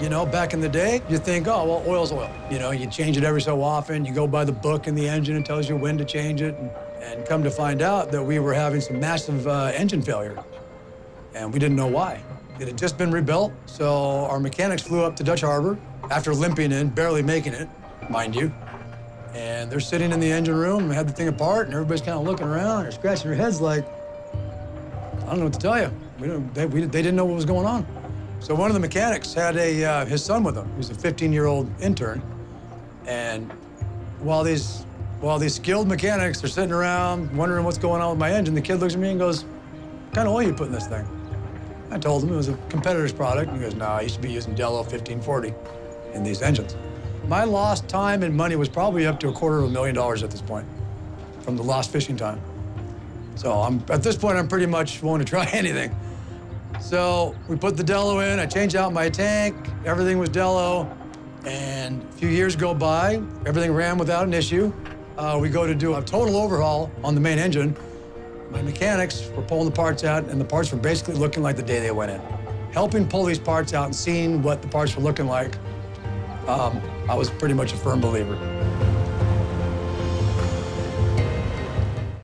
You know, back in the day, you think, oh, well, oil's oil. You know, you change it every so often. You go by the book in the engine, it tells you when to change it. And, and come to find out that we were having some massive uh, engine failure. And we didn't know why. It had just been rebuilt, so our mechanics flew up to Dutch Harbor after limping in, barely making it, mind you. And they're sitting in the engine room, and had the thing apart, and everybody's kind of looking around, they're scratching their heads like, I don't know what to tell you. We don't, they, we, they didn't know what was going on. So one of the mechanics had a, uh, his son with him. He was a 15-year-old intern. And while these, while these skilled mechanics are sitting around wondering what's going on with my engine, the kid looks at me and goes, what kind of oil you put in this thing? I told him it was a competitor's product. And he goes, no, I used to be using Delo 1540 in these engines. My lost time and money was probably up to a quarter of a million dollars at this point from the lost fishing time. So I'm, at this point, I'm pretty much willing to try anything. So we put the Delo in, I changed out my tank, everything was Delo, and a few years go by, everything ran without an issue. Uh, we go to do a total overhaul on the main engine. My mechanics were pulling the parts out, and the parts were basically looking like the day they went in. Helping pull these parts out and seeing what the parts were looking like, um, I was pretty much a firm believer.